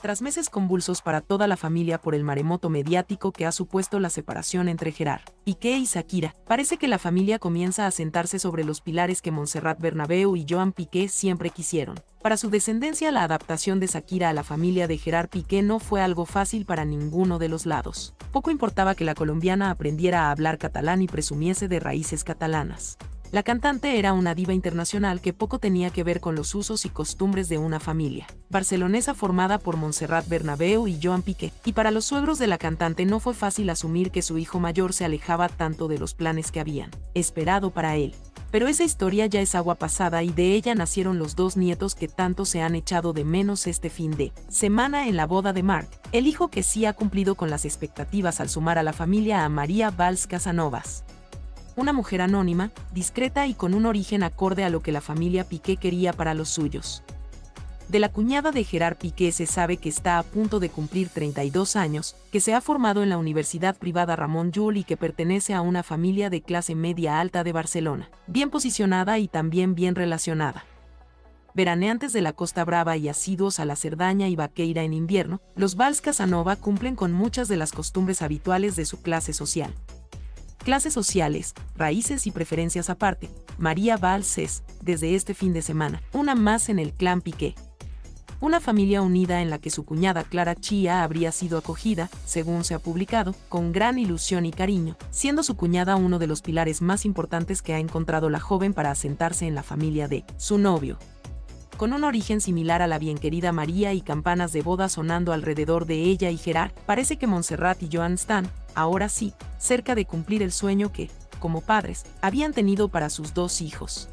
Tras meses convulsos para toda la familia por el maremoto mediático que ha supuesto la separación entre Gerard, Piqué y Shakira, parece que la familia comienza a sentarse sobre los pilares que Montserrat Bernabeu y Joan Piqué siempre quisieron. Para su descendencia la adaptación de Shakira a la familia de Gerard Piqué no fue algo fácil para ninguno de los lados. Poco importaba que la colombiana aprendiera a hablar catalán y presumiese de raíces catalanas. La cantante era una diva internacional que poco tenía que ver con los usos y costumbres de una familia barcelonesa formada por Montserrat Bernabeu y Joan Piqué, y para los suegros de la cantante no fue fácil asumir que su hijo mayor se alejaba tanto de los planes que habían esperado para él. Pero esa historia ya es agua pasada y de ella nacieron los dos nietos que tanto se han echado de menos este fin de semana en la boda de Mark, el hijo que sí ha cumplido con las expectativas al sumar a la familia a María Valls Casanovas una mujer anónima, discreta y con un origen acorde a lo que la familia Piqué quería para los suyos. De la cuñada de Gerard Piqué se sabe que está a punto de cumplir 32 años, que se ha formado en la Universidad Privada Ramón Llull y que pertenece a una familia de clase media alta de Barcelona, bien posicionada y también bien relacionada. Veraneantes de la Costa Brava y asiduos a la Cerdaña y Vaqueira en invierno, los Vals Casanova cumplen con muchas de las costumbres habituales de su clase social, Clases sociales, raíces y preferencias aparte, María Valls es, desde este fin de semana, una más en el clan Piqué. Una familia unida en la que su cuñada Clara Chía habría sido acogida, según se ha publicado, con gran ilusión y cariño, siendo su cuñada uno de los pilares más importantes que ha encontrado la joven para asentarse en la familia de su novio, con un origen similar a la bien querida María y campanas de boda sonando alrededor de ella y Gerard, parece que Montserrat y Joan están, ahora sí, cerca de cumplir el sueño que, como padres, habían tenido para sus dos hijos.